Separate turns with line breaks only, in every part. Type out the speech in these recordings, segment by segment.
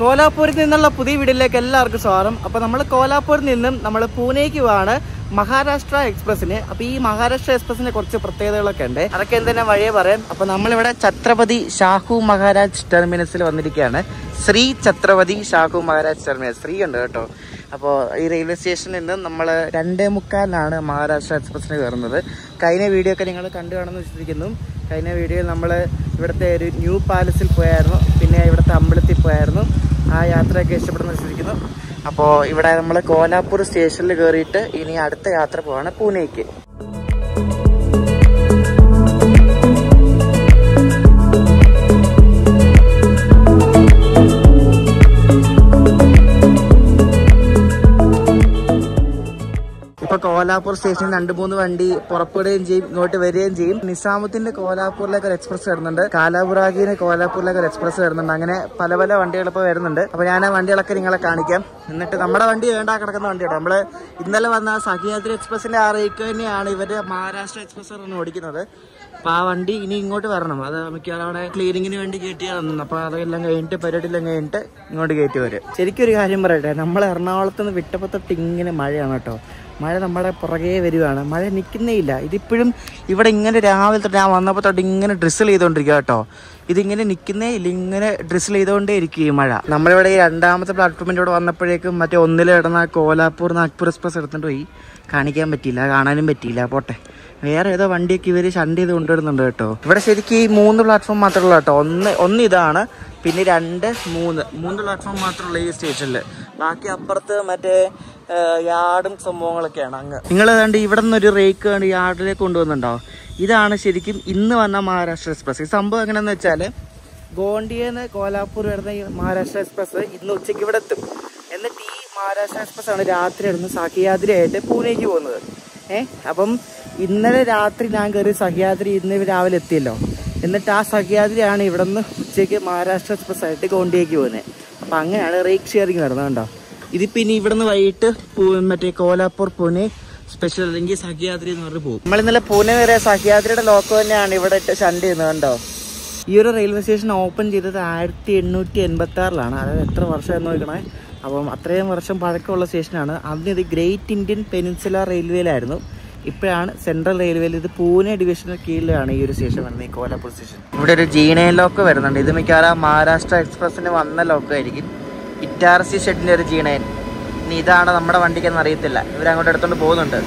കോലാപ്പൂരിൽ നിന്നുള്ള പുതിയ വീഡിയോയിലേക്ക് എല്ലാവർക്കും സ്വാഗതം. അപ്പോൾ നമ്മൾ കോലാപ്പൂരിൽ നിന്നും നമ്മൾ പൂനെക്ക് പോവാണ് മഹാരാഷ്ട്ര എക്സ്പ്രസ്സിന്. അപ്പോൾ ഈ മഹാരാഷ്ട്ര എക്സ്പ്രസിന് കുറച്ച് പ്രത്യേകതകളൊക്കെ ഉണ്ട്. അതൊക്കെ എന്തെങ്കിലും വഴിയെ പറയാം. അപ്പൊ നമ്മളിവിടെ ഛത്രപതി ഷാഹു മഹാരാജ് ടെർമിനസിൽ വന്നിരിക്കുകയാണ്. ശ്രീ ഛത്രപതി ഷാഹു മഹാരാജ് ടെർമിനസ്. ശ്രീ ഉണ്ട് കേട്ടോ. അപ്പോൾ ഈ റെയിൽവേ സ്റ്റേഷനിൽ നിന്ന് നമ്മൾ രണ്ടേ മുക്കാലിനാണ് മഹാരാഷ്ട്ര എക്സ്പ്രസ്സിന് കയറുന്നത്. കഴിഞ്ഞ വീഡിയോ ഒക്കെ നിങ്ങൾ കണ്ടു കാണുമെന്ന് വിശ്വസിക്കുന്നു. കഴിഞ്ഞ വീഡിയോയിൽ നമ്മൾ ഇവിടുത്തെ ഒരു ന്യൂ പാലസിൽ പോയായിരുന്നു. പിന്നെ ഇവിടുത്തെ അമ്പലത്തിൽ പോയായിരുന്നു. ആ യാത്രയൊക്കെ ഇഷ്ടപ്പെടുന്ന വിശ്വസിക്കുന്നു അപ്പോൾ ഇവിടെ നമ്മൾ കോലാപ്പൂർ സ്റ്റേഷനിൽ കയറിയിട്ട് ഇനി അടുത്ത യാത്ര പോവാണ് പൂനെക്ക്. കോലാപ്പൂർ സ്റ്റേഷനിൽ രണ്ട് മൂന്ന് വണ്ടി പുറപ്പെടുകയും ചെയ്യും ഇങ്ങോട്ട് വരികയും ചെയ്യും. നിസാമുദ്ദീന്റെ കോലാപ്പൂരിലേക്ക് ഒരു എക്സ്പ്രസ് വരുന്നുണ്ട്. കാലാപുറാഗിന് കോലാപ്പൂരിലേക്ക് ഒരു എക്സ്പ്രസ് വരുന്നുണ്ട്. അങ്ങനെ പല പല വണ്ടികൾ ഇപ്പോൾ വരുന്നുണ്ട്. അപ്പോൾ ഞാൻ ആ വണ്ടികളൊക്കെ നിങ്ങളെ കാണിക്കാം. എന്നിട്ട് നമ്മുടെ വണ്ടി വേണ്ട കിടക്കുന്ന വണ്ടിയാണ് നമ്മൾ ഇന്നലെ വന്ന സഹ്യാദ്രി എക്സ്പ്രസിന്റെ ആ റേറ്റ് തന്നെയാണ് ഇവർ മഹാരാഷ്ട്ര എക്സ്പ്രസ് ആണ് ഓടിക്കുന്നത്. അപ്പൊ ആ വണ്ടി ഇനി ഇങ്ങോട്ട് വരണം. അത് മിക്കവാറും അവിടെ ക്ലീനിങ്ങിന് വേണ്ടി കയറ്റിയാണ് അപ്പോൾ അപ്പൊ അതെല്ലാം കഴിഞ്ഞിട്ട് പരിപാടിയെല്ലാം കഴിഞ്ഞിട്ട് ഇങ്ങോട്ട് കയറ്റി വരും. ശരിക്കും ഒരു കാര്യം പറയട്ടെ. നമ്മൾ എറണാകുളത്ത് നിന്ന് വിട്ടപ്പോൾ തൊട്ട് ഇങ്ങനെ മഴയാണ് കേട്ടോ. മഴ നമ്മുടെ പുറകെ വരുവാണ്. മഴ നിൽക്കുന്നേ ഇല്ല ഇതിപ്പോഴും ഇവിടെ ഇങ്ങനെ രാവിലെ തൊട്ട് ഞാൻ വന്നപ്പോൾ തൊട്ട് ഇങ്ങനെ ഡ്രിസിൽ ചെയ്തുകൊണ്ടിരിക്കുക കേട്ടോ. ഇതിങ്ങനെ നിൽക്കുന്നേ ഇല്ല ഇങ്ങനെ ഡ്രിസിൽ ചെയ്തുകൊണ്ടേ ഇരിക്കും ഈ മഴ. നമ്മളിവിടെ ഈ രണ്ടാമത്തെ പ്ലാറ്റ്ഫോമിന്റെ വന്നപ്പോഴേക്കും മറ്റേ ഒന്നിൽ കിടന്ന കോലാപ്പൂർ നാഗ്പൂർ എക്സ്പ്രസ് എടുത്തിട്ട് പോയി. കാണിക്കാൻ പറ്റിയില്ല കാണാനും പറ്റിയില്ല. പോട്ടെ. വേറെ ഏതോ വണ്ടിയൊക്കെ ഇവർ ഷണ്ട് ചെയ്ത് കൊണ്ടുവരുന്നുണ്ട് കേട്ടോ. ഇവിടെ ശരിക്കും ഈ മൂന്ന് പ്ലാറ്റ്ഫോം മാത്രമേ ഉള്ളൂ കേട്ടോ. ഒന്ന് ഒന്ന് ഇതാണ് പിന്നെ രണ്ട് മൂന്ന്. മൂന്ന് പ്ലാറ്റ്ഫോം മാത്രമുള്ള ഈ സ്റ്റേഷനിൽ ബാക്കി അപ്പുറത്ത് മറ്റേ യാർഡും സംഭവങ്ങളൊക്കെയാണ് അങ്ങ്. നിങ്ങൾ ഏതാണ്ട് ഇവിടെ നിന്ന് ഒരു റേക്ക് കണ്ട് യാർഡിലേക്ക് കൊണ്ടുവന്നുണ്ടോ? ഇതാണ് ശരിക്കും ഇന്ന് വന്ന മഹാരാഷ്ട്ര എക്സ്പ്രസ് ഈ സംഭവം എങ്ങനെയാന്ന് വെച്ചാൽ ഗോണ്ടിയെന്ന് കോലാപ്പൂർ വരുന്ന ഈ മഹാരാഷ്ട്ര എക്സ്പ്രസ് ഇന്ന് ഉച്ചയ്ക്ക് ഇവിടെ എത്തും. എന്നിട്ട് ഈ മഹാരാഷ്ട്ര എക്സ്പ്രസ് ആണ് രാത്രി ഇടുന്ന സഖ്യാദ്രി ആയിട്ട് പൂനെക്ക് പോകുന്നത്. ഏഹ് അപ്പം ഇന്നലെ രാത്രി ഞാൻ കയറി സഹ്യാദ്രി ഇന്ന് രാവിലെ എത്തിയല്ലോ. എന്നിട്ട് ആ സഹ്യാദ്രിയാണ് ഇവിടെ നിന്ന് ഉച്ചയ്ക്ക് മഹാരാഷ്ട്ര എക്സ്പ്രസ് ആയിട്ട് ഗോണ്ടിയേക്ക് പോകുന്നത് അപ്പം അങ്ങനെയാണ് റേക്ക് ഷെയറിങ് വരുന്നത് കണ്ടോ? ഇതിപ്പോൾ ഇനി ഇവിടെ നിന്ന് വൈകിട്ട് മറ്റേ കോലാപ്പൂർ പൂനെ സ്പെഷ്യൽ അല്ലെങ്കിൽ സഹ്യാദ്രി എന്ന് പറഞ്ഞ് പോകും. നമ്മൾ ഇന്നലെ പൂനെ വരെ സഹ്യാദ്രിയുടെ ലോക്കോ തന്നെയാണ് ഇവിടെ ഇട്ട് ഷണ്ട് ചെയ്യുന്നത് കണ്ടോ? ഈ ഒരു റെയിൽവേ സ്റ്റേഷൻ ഓപ്പൺ ചെയ്തത് ആയിരത്തി എണ്ണൂറ്റി എൺപത്തി ആറിലാണ് അതായത് എത്ര വർഷം എന്ന് നോക്കണേ. അപ്പം അത്രയും വർഷം പഴക്കമുള്ള സ്റ്റേഷനാണ് അന്ന് ഇത് ഗ്രേറ്റ് ഇന്ത്യൻ പെനിൻസുല റെയിൽവേയിലായിരുന്നു ഇപ്പോഴാണ് സെൻട്രൽ റെയിൽവേയിൽ ഇത് പൂനെ ഡിവിഷന് കീഴിലാണ് ഈ ഒരു സ്റ്റേഷൻ വരുന്നത് ഈ കോലാപ്പൂർ സ്റ്റേഷൻ. ഇവിടെ ഒരു ജീനയൻ ലോക്ക് വരുന്നുണ്ട്. ഇത് മിക്കവാറും മഹാരാഷ്ട്ര എക്സ്പ്രസ്സിന് വന്ന ലോക്ക് ആയിരിക്കും. ഇറ്റാർസി ഷെഡിന്റെ ഒരു ജീണയൻ ഇനി ഇതാണ് നമ്മുടെ വണ്ടിക്കെന്ന് അറിയത്തില്ല. ഇവരങ്ങോട്ട് എടുത്തോണ്ട് പോകുന്നുണ്ട്.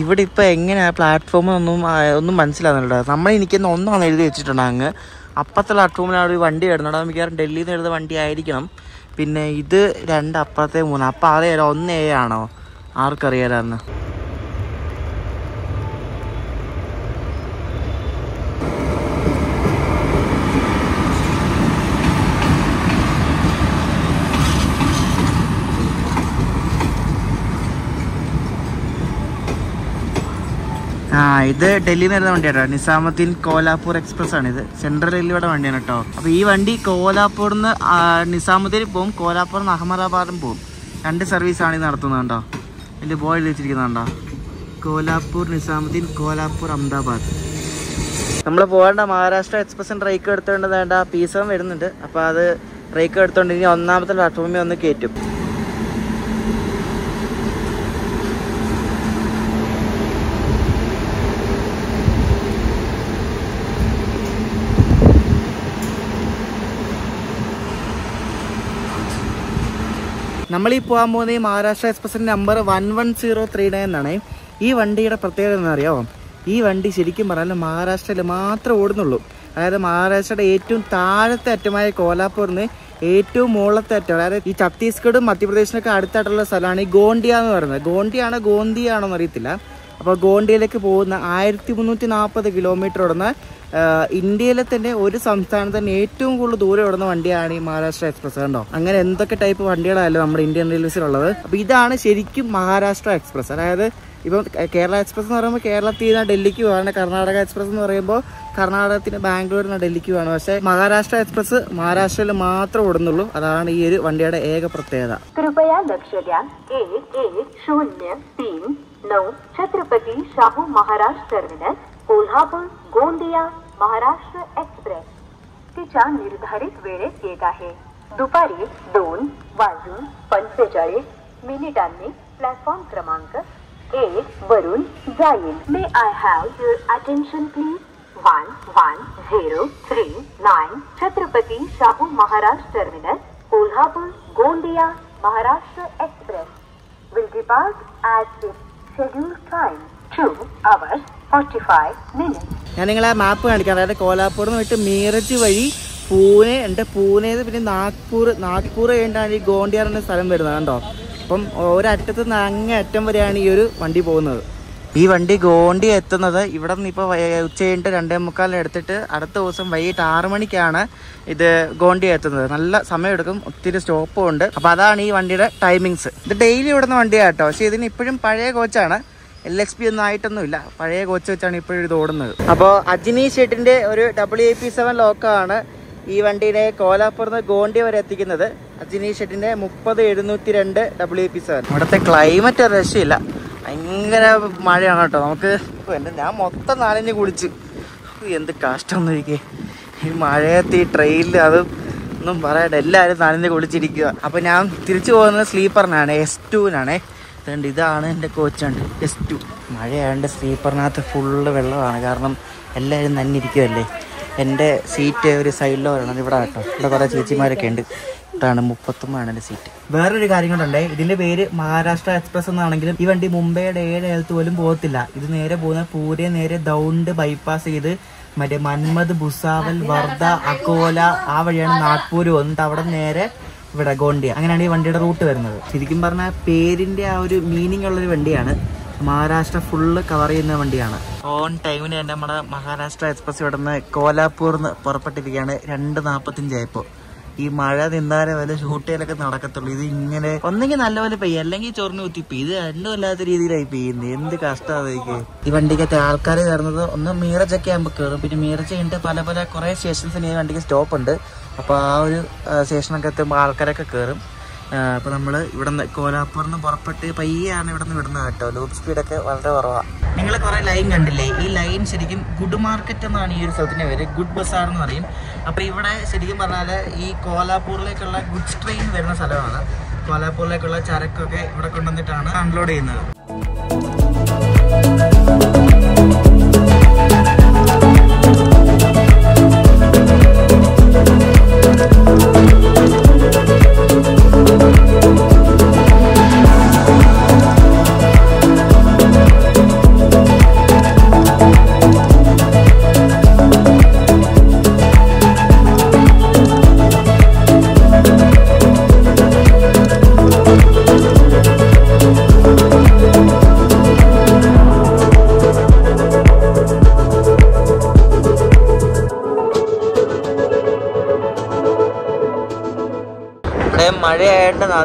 ഇവിടെ ഇപ്പം എങ്ങനെയാണ് പ്ലാറ്റ്ഫോം ഒന്നും ഒന്നും മനസ്സിലാകുന്നുണ്ട് നമ്മൾ എനിക്കൊന്ന് ഒന്നാണ് എഴുതി വെച്ചിട്ടുണ്ട് അങ്ങ്. അപ്പുറത്തെ പ്ലാറ്റ്ഫോമിലാണ് ഒരു വണ്ടി വരുന്നത് അത് മിക്കവാറും ഡൽഹിയിൽ നിന്ന് എഴുതുന്ന വണ്ടി ആയിരിക്കണം. പിന്നെ ഇത് രണ്ട് അപ്പുറത്തെ മൂന്ന്. അപ്പം അതേ ഒന്ന് എ ആണോ? ആർക്കറിയാലെന്ന്? ആ ഇത് ഡൽഹിയിൽ വരുന്ന വണ്ടിയാട്ടോ. നിസാമുദ്ദീൻ കോലാപ്പൂർ എക്സ്പ്രസ് ആണ് ഇത്. സെൻട്രൽ റെയിൽവേയുടെ വണ്ടിയാണ് കേട്ടോ. അപ്പൊ ഈ വണ്ടി കോലാപ്പൂർ നിന്ന് നിസാമുദ്ദീൻ പോവും കോലാപ്പൂർ നിന്ന് അഹമ്മദാബാദും പോവും. രണ്ട് സർവീസാണ് ഇത് നടത്തുന്നത് കേട്ടോ ഇതിൽ ബോയ് വെച്ചിരിക്കുന്നുണ്ടോ കോലാപ്പൂർ നിസാമുദ്ദീൻ കോലാപ്പൂർ അഹമ്മദാബാദ്. നമ്മൾ പോകേണ്ട മഹാരാഷ്ട്ര എക്സ്പ്രസിന് റേക്ക് എടുത്തുകൊണ്ട് വേണ്ട പീസം വരുന്നുണ്ട്. അപ്പോൾ അത് റേക്ക് എടുത്തുകൊണ്ട് ഇനി ഒന്നാമത്തെ പ്ലാറ്റ്ഫോമിൽ ഒന്ന് കയറ്റും നമ്മൾ ഈ പോകാൻ പോകുന്ന ഈ Maharashtra എക്സ്പ്രസിന്റെ number one one zero three nine എന്നാണ്. ഈ വണ്ടിയുടെ പ്രത്യേകത എന്ന് അറിയാമോ ഈ വണ്ടി ശരിക്കും പറഞ്ഞാൽ മഹാരാഷ്ട്രയിൽ മാത്രമേ ഓടുന്നുള്ളൂ. അതായത് മഹാരാഷ്ട്രയുടെ ഏറ്റവും താഴത്തെ അറ്റമായ കോലാപ്പൂരിന് ഏറ്റവും മുകളത്തെ അറ്റം. അതായത് ഈ ഛത്തീസ്ഗഡും മധ്യപ്രദേശിനൊക്കെ അടുത്തായിട്ടുള്ള സ്ഥലമാണ് ഈ ഗോണ്ടിയ എന്ന് പറയുന്നത്. ഗോണ്ടിയാണോ ഗോന്തിയാണോ എന്ന് അറിയത്തില്ല. അപ്പോൾ ഗോണ്ടിയിലേക്ക് പോകുന്ന ആയിരത്തി മുന്നൂറ്റി നാൽപ്പത് കിലോമീറ്റർ ഓടുന്ന ഇന്ത്യയിലെ തന്നെ ഒരു സംസ്ഥാനത്ത് തന്നെ ഏറ്റവും കൂടുതൽ ദൂരം ഓടുന്ന വണ്ടിയാണ് ഈ മഹാരാഷ്ട്ര എക്സ്പ്രസ് കണ്ടോ? അങ്ങനെ എന്തൊക്കെ ടൈപ്പ് വണ്ടികളായാലും നമ്മുടെ ഇന്ത്യൻ റെയിൽവേസിലുള്ളത് അപ്പോൾ ഇതാണ് ശരിക്കും മഹാരാഷ്ട്ര എക്സ്പ്രസ്. അതായത് ഇപ്പം കേരള എക്സ്പ്രസ് എന്ന് പറയുമ്പോൾ കേരളത്തിൽ നിന്ന് ഡൽഹിക്ക് പോവാണ്. കർണാടക എക്സ്പ്രസ് എന്ന് പറയുമ്പോൾ കർണാടകത്തിന് ബാംഗ്ലൂരിൽ നിന്ന് ഡൽഹിക്ക് പോവാണ്. പക്ഷേ മഹാരാഷ്ട്ര എക്സ്പ്രസ് മഹാരാഷ്ട്രയിൽ മാത്രം ഓടുന്നുള്ളൂ. അതാണ് ഈ ഒരു വണ്ടിയുടെ ഏക പ്രത്യേകത.
കൃപയാ नऊ छत्रपती शाहू महाराज टर्मिनस कोल्हापूर गोंदिया महाराष्ट्र एक्सप्रेस. तिच्या निर्धारित वेळेत येत आहे. दुपारी दोन वाजून पंचेचाळीस मिनिटांनी प्लॅटफॉर्म क्रमांक एक वरून जाईल. May I have your attention please one one zero three nine Chhatrapati Shahu Maharaj terminus Kolhapur Gondia Maharashtra express. Will depart at its scheduled നിങ്ങൾ 2 hours 45 minutes.
ഞാൻ നിങ്ങളെ മാപ്പ് കാണിക്കാം. അതായത് കോലാപ്പൂർ എന്ന് വിട്ട് മീറജ് വഴി പൂനെ ഉണ്ട്. പൂനെന്ന് പിന്നെ നാഗ്പൂർ നാഗ്പൂർ കഴിഞ്ഞിട്ടാണ് ഈ ഗോണ്ടിയാർ എന്ന സ്ഥലം വരുന്നത്. കണ്ടോ? അപ്പം ഒരറ്റത്ത് നിന്ന് അങ്ങേ അറ്റം വരെയാണ് ഈ ഒരു വണ്ടി പോകുന്നത്. ഈ വണ്ടി ഗോണ്ടി എത്തുന്നത് ഇവിടെ നിന്ന് ഇപ്പോൾ ഉച്ച കഴിഞ്ഞിട്ട് രണ്ടേ മുക്കാലിന് എടുത്തിട്ട് അടുത്ത ദിവസം വൈകിട്ട് ആറ് മണിക്കാണ് ഇത് ഗോണ്ടി എത്തുന്നത്. നല്ല സമയമെടുക്കും. ഒത്തിരി സ്റ്റോപ്പും ഉണ്ട്. അപ്പോൾ അതാണ് ഈ വണ്ടിയുടെ ടൈമിങ്സ് ഇത് ഡെയിലി ഇവിടുന്ന് വണ്ടിയാണ് കേട്ടോ. പക്ഷേ ഇതിന് ഇപ്പോഴും പഴയ കോച്ചാണ്. എൽ എക്സ് പി ഒന്നും ആയിട്ടൊന്നുമില്ല. പഴയ കോച്ച് വെച്ചാണ് ഇപ്പോഴും ഇത് ഓടുന്നത്. അപ്പോൾ അജിനി ഷെട്ടിന്റെ ഒരു ഡബ്ല്യു എ പി സെവൻ ലോക്കാണ് ഈ വണ്ടീനെ കോലാപ്പുറത്ത് ഗോണ്ടി വരെ എത്തിക്കുന്നത്. അജിനി ഷെട്ടിന്റെ മുപ്പത് എഴുന്നൂറ്റി രണ്ട് ഡബ്ല്യു എ പി സെവൻ ഇവിടുത്തെ ക്ലൈമറ്റ് രക്ഷയില്ല ഭയങ്കര മഴയാണ് കേട്ടോ. നമുക്ക് എന്റെ ഞാൻ മൊത്തം നാലഞ്ച് കുളിച്ച്. എന്ത് കഷ്ടം ഒന്നിരിക്കേ ഈ മഴയത്ത് ഈ ട്രെയിനിൽ അത് ഒന്നും പറയണ്ട എല്ലാവരും നനഞ്ഞ് കുളിച്ചിരിക്കുക അപ്പോൾ ഞാൻ തിരിച്ചു പോകുന്നത് സ്ലീപ്പറിനാണ് എസ് ടുവിനാണേ അതുകൊണ്ട് ഇതാണ് എന്റെ കോച്ചുണ്ട് എസ് ടു മഴയായതുകൊണ്ട് സ്ലീപ്പറിനകത്ത് ഫുള്ള് വെള്ളമാണ്. കാരണം എല്ലാവരും നന്നിരിക്കുമല്ലേ എന്റെ സീറ്റ് ഒരു സൈഡിലോ വരണം ഇവിടെ കേട്ടോ. ഇവിടെ കുറേ ചേച്ചിമാരൊക്കെ ഉണ്ട്. ഇതാണ് മുപ്പത്തൊന്നാണ് എന്റെ സീറ്റ് വേറൊരു കാര്യം കൊണ്ടുണ്ടേ ഇതിന്റെ പേര് മഹാരാഷ്ട്ര എക്സ്പ്രസ് എന്നാണെങ്കിലും ഈ വണ്ടി മുംബൈയുടെ ഏഴ് ഏഴത്ത് പോലും പോകത്തില്ല ഇത് നേരെ പോകുന്ന പൂരെ നേരെ ദൗണ്ട് ബൈപ്പാസ് ചെയ്ത് മറ്റേ മന്മദ് ഭുസാവൽ വർദ്ധ അക്കോല ആ വഴിയാണ് നാഗ്പൂർ വന്നിട്ട് അവിടെ നേരെ ഇവിടെ ഗോണ്ടിയ അങ്ങനെയാണ് ഈ വണ്ടിയുടെ റൂട്ട് വരുന്നത് ശരിക്കും പറഞ്ഞാൽ പേരിന്റെ ആ ഒരു മീനിങ് ഉള്ള ഒരു വണ്ടിയാണ് മഹാരാഷ്ട്ര ഫുള്ള് കവർ ചെയ്യുന്ന വണ്ടിയാണ് ഓൺ ടൈമിന് തന്നെ നമ്മുടെ മഹാരാഷ്ട്ര എക്സ്പ്രസ് ഇവിടെ നിന്ന് കോലാപ്പൂർന്ന് പുറപ്പെട്ടിരിക്കുകയാണ് രണ്ട് നാൽപ്പത്തഞ്ചായപ്പോൾ ഈ മഴ നിന്നാലേ വല്ല ഷൂട്ടിലൊക്കെ നടക്കത്തുള്ളൂ. ഇത് ഇങ്ങനെ ഒന്നെങ്കിൽ നല്ലപോലെ പെയ്യും. അല്ലെങ്കിൽ ചൊറിഞ്ഞു കുത്തി പെയ്യും. ഇത് രണ്ടും അല്ലാത്ത രീതിയിലായി പെയ്യുന്നത് എന്ത് കഷ്ടമായിരിക്കും ഈ വണ്ടിക്കകത്ത് ആൾക്കാർ കയറുന്നത് ഒന്ന് മീറച്ചൊക്കെ ആകുമ്പോൾ കയറും പിന്നെ മീറച്ച കഴിഞ്ഞിട്ട് പല പല കുറേ സ്റ്റേഷൻസിന് ഈ വണ്ടിക്ക് സ്റ്റോപ്പ് ഉണ്ട് അപ്പോൾ ആ ഒരു സ്റ്റേഷനൊക്കെ എത്തുമ്പോൾ ആൾക്കാരൊക്കെ കയറും അപ്പോൾ നമ്മൾ ഇവിടെ നിന്ന് കോലാപ്പൂരിൽ നിന്ന് പുറപ്പെട്ട് പയ്യാണ് ഇവിടെ നിന്ന് വിടുന്നത് കേട്ടോ. ലൂപ്പ് സ്പീഡൊക്കെ വളരെ കുറവാണ് നിങ്ങൾ കുറേ ലൈൻ കണ്ടില്ലേ? ഈ ലൈൻ ശരിക്കും ഗുഡ് മാർക്കറ്റ് എന്നാണ് ഈ ഒരു സ്ഥലത്തിന്റെ പേര്. ഗുഡ് ബസാർ എന്ന് പറയും. അപ്പോൾ ഇവിടെ ശരിക്കും പറഞ്ഞാൽ ഈ കോലാപ്പൂരിലേക്കുള്ള ഗുഡ്സ് ട്രെയിൻ വരുന്ന സ്ഥലമാണ്. കോലാപ്പൂരിലേക്കുള്ള ചരക്കൊക്കെ ഇവിടെ കൊണ്ടുവന്നിട്ടാണ് അൺലോഡ് ചെയ്യുന്നത്.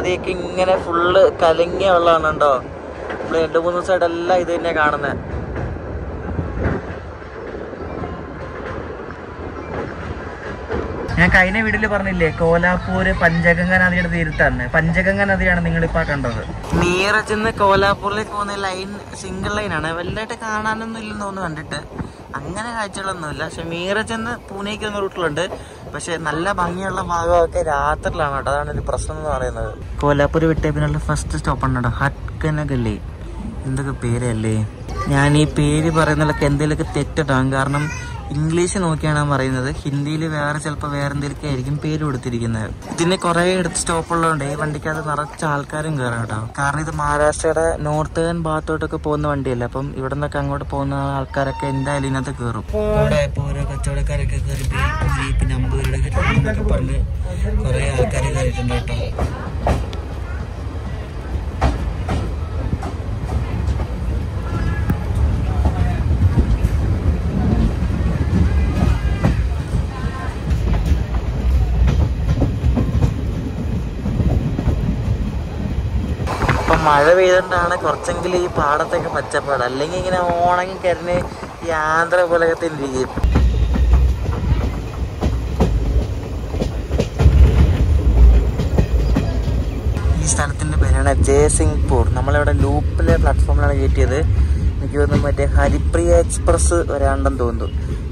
നദിയൊക്കെ ഇങ്ങനെ ഫുള്ള് കലങ്ങിയ വെള്ളമാണ് കേട്ടോ. നമ്മൾ രണ്ട് മൂന്ന് ദിവസമായിട്ട് എല്ലാം ഇത് തന്നെ കാണുന്നത് ഞാൻ കഴിഞ്ഞ വീട്ടിൽ പറഞ്ഞില്ലേ കോലാപ്പൂര് പഞ്ചഗംഗ നദിയുടെ തീരത്താണ് പഞ്ചഗംഗ നദിയാണ് നിങ്ങളിപ്പോ കണ്ടത്. മീറച്ചിന്ന് കോലാപ്പൂരിലേക്ക് പോകുന്ന ലൈൻ സിംഗിൾ ലൈനാണ് വലുതായിട്ട് കാണാനൊന്നും ഇല്ലെന്ന് തോന്നുന്നു കണ്ടിട്ട്. അങ്ങനെ കാഴ്ചകളൊന്നുമില്ല. പക്ഷെ മീറച്ചെന്ന് പൂനെക്ക് വന്ന റൂട്ടിലുണ്ട് പക്ഷെ നല്ല ഭംഗിയുള്ള ഭാഗമൊക്കെ രാത്രിയിലാണ് കേട്ടോ. അതാണ് ഒരു പ്രശ്നം എന്ന് പറയുന്നത്. കോലാപ്പൂർ വിട്ടേ പിന്നുള്ള ഫസ്റ്റ് സ്റ്റോപ്പ് ആണ് കേട്ടോ. ഹട്കനഗല്ലേ. എന്തൊക്കെ പേരല്ലേ? ഞാൻ ഈ പേര് പറയുന്നതിലൊക്കെ എന്തെങ്കിലുമൊക്കെ തെറ്റിട്ടാകും കാരണം ഇംഗ്ലീഷ് നോക്കിയാണ് പറയുന്നത്. ഹിന്ദിയിൽ വേറെ ചിലപ്പോൾ വേറെ എന്തെങ്കിലുമൊക്കെ ആയിരിക്കും പേര് കൊടുത്തിരിക്കുന്നത്. ഇതിന് കുറേ എടുത്ത് സ്റ്റോപ്പ് ഉള്ളതുകൊണ്ട് ഈ വണ്ടിക്കകത്ത് നിറച്ച ആൾക്കാരും കയറാം കേട്ടോ. കാരണം ഇത് മഹാരാഷ്ട്രയുടെ നോർത്ത് നോർത്തേൺ ഭാഗത്തോട്ടൊക്കെ പോകുന്ന വണ്ടിയല്ല. അപ്പം ഇവിടെ നിന്നൊക്കെ അങ്ങോട്ട് പോകുന്ന ആൾക്കാരൊക്കെ എന്തായാലും ഇതിനകത്ത് കയറും കച്ചവടക്കാരൊക്കെ പറഞ്ഞ് കുറേ ആൾക്കാർ കയറിയിട്ടുണ്ട് കേട്ടോ. മഴ പെയ്തുകൊണ്ടാണ് കുറച്ചെങ്കിലും ഈ പാടത്തൊക്കെ പച്ചപ്പാട്. അല്ലെങ്കിൽ ഇങ്ങനെ ഓണങ്ങി കരിഞ്ഞ് ആന്ധ്ര പോലെയൊക്കെ തന്നെ ഇരിക്കും ഈ സ്ഥലത്തിന്റെ പേരാണ് ജയസിംഗ്പൂർ. നമ്മളിവിടെ ലൂപ്പിലെ പ്ലാറ്റ്ഫോമിലാണ് കയറ്റിയത്. എനിക്ക് തോന്നുന്നു മറ്റേ ഹരിപ്രിയ എക്സ്പ്രസ് വരാണ്ടെന്ന് തോന്നുന്നു.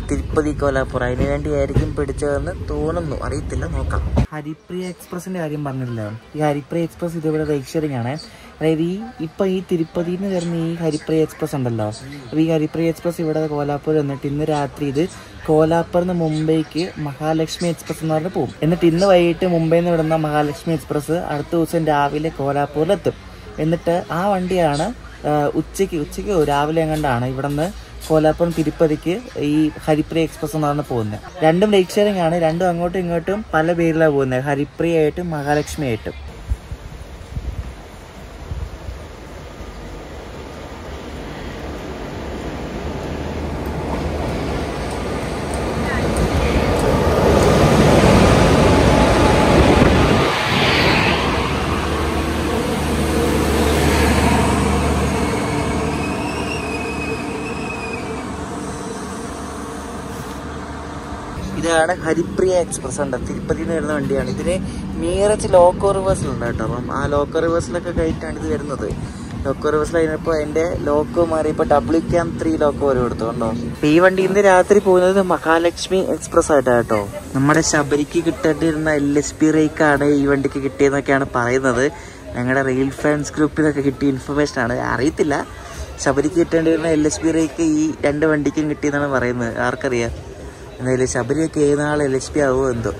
തിരുപ്പതി കോലാപ്പൂർ. അതിന് വേണ്ടിയായിരിക്കും പിടിച്ചതെന്ന് തോന്നുന്നു. അറിയത്തില്ല നോക്കാം. ഹരിപ്രിയ എക്സ്പ്രസിന്റെ കാര്യം പറഞ്ഞില്ല ഈ ഹരിപ്രിയ എക്സ്പ്രസ് ഇതേപോലെ റേക്ഷറിംഗ് ആണ്. അതായത് ഈ ഇപ്പം ഈ തിരുപ്പതിയിൽ നിന്ന് വരുന്ന ഈ ഹരിപ്രിയ എക്സ്പ്രസ് ഉണ്ടല്ലോ. അപ്പോൾ ഈ ഹരിപ്രിയ എക്സ്പ്രസ് ഇവിടെ കോലാപ്പൂർ വന്നിട്ട് ഇന്ന് രാത്രി ഇത് കോലാപ്പൂരിൽ നിന്ന് മുംബൈക്ക് മഹാലക്ഷ്മി എക്സ്പ്രസ് എന്ന് പറഞ്ഞ് പോകും. എന്നിട്ട് ഇന്ന് വൈകിട്ട് മുംബൈയിൽ നിന്ന് വിടുന്ന മഹാലക്ഷ്മി എക്സ്പ്രസ് അടുത്ത ദിവസം രാവിലെ കോലാപ്പൂരിലെത്തും. എന്നിട്ട് ആ വണ്ടിയാണ് ഉച്ചയ്ക്ക് ഉച്ചയ്ക്ക് രാവിലെ എങ്ങാണ്ടാണ് ഇവിടെ നിന്ന് കോലാപ്പുറം തിരുപ്പതിക്ക് ഈ ഹരിപ്രിയ എക്സ്പ്രസ് എന്നാണ് പോകുന്നത് രണ്ടും ലൈക്ക് ഷെയറിംഗ് ആണ് രണ്ടും അങ്ങോട്ടും ഇങ്ങോട്ടും പല പേരിലാണ് പോകുന്നത് ഹരിപ്രിയ ആയിട്ടും മഹാലക്ഷ്മി ആയിട്ടും ഇതാണ് ഹരിപ്രിയ എക്സ്പ്രസ് ഉണ്ട് തിരുപ്പതിയിൽ നിന്ന് വരുന്ന വണ്ടിയാണ്. ഇതിന് മീററ്റ് ലോക്കോ റിവേഴ്സിലുണ്ട് കേട്ടോ. അപ്പം ആ ലോക്കോ റിവേഴ്സിലൊക്കെ കഴിഞ്ഞിട്ടാണ് ഇത് വരുന്നത്. ലോക്കോ റിവേഴ്സിൽ കഴിഞ്ഞപ്പോൾ എന്റെ ലോക്കോ മാറിയപ്പോൾ ഡബ്ല്യു ക്യാം ത്രീ ലോക്കോ വരെ കൊടുത്തു കണ്ടോ? ഈ വണ്ടി ഇന്ന് രാത്രി പോകുന്നത് മഹാലക്ഷ്മി എക്സ്പ്രസ് ആയിട്ടാണ് കേട്ടോ. നമ്മുടെ ശബരിക്ക് കിട്ടേണ്ടിയിരുന്ന എൽ എസ് പി റേക്കാണ് ഈ വണ്ടിക്ക് കിട്ടിയെന്നൊക്കെയാണ് പറയുന്നത്. ഞങ്ങളുടെ റെയിൽ ഫാൻസ് ഗ്രൂപ്പിൽ നിന്നൊക്കെ കിട്ടിയ ഇൻഫർമേഷൻ ആണ്. അറിയത്തില്ല. ശബരിക്ക് കിട്ടേണ്ടിയിരുന്ന എൽ എസ് പി റേക്ക് ഈ രണ്ട് വണ്ടിക്കും കിട്ടിയെന്നാണ് പറയുന്നത്. ആർക്കറിയാം? എന്തായാലും ശബരിയൊക്കെ ഏത് നാളെ? എൽ ആവുമോ എന്തോ